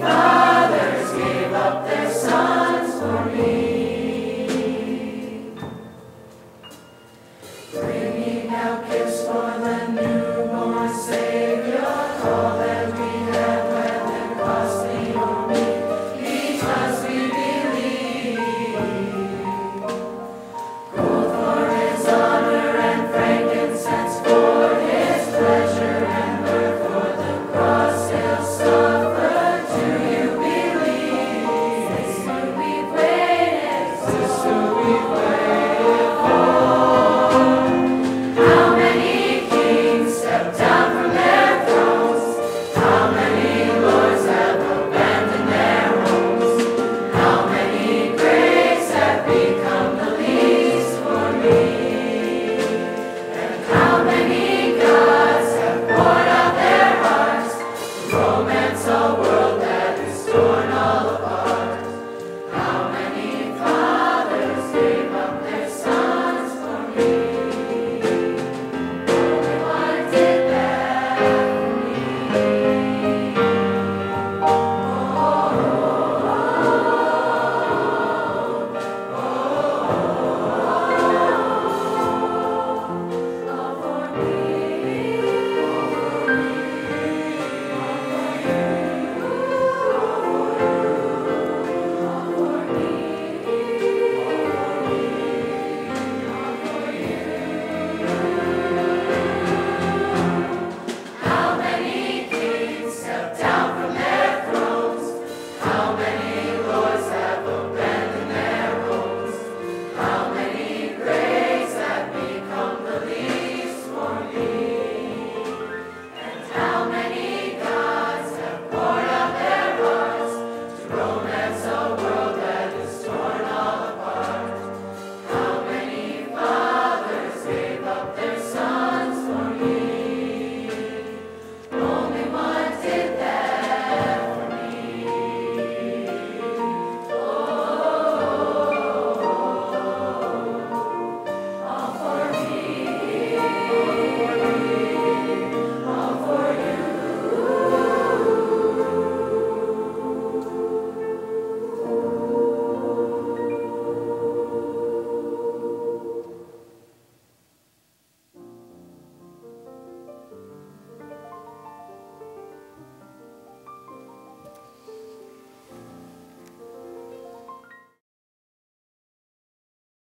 Bye.